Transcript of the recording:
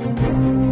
Música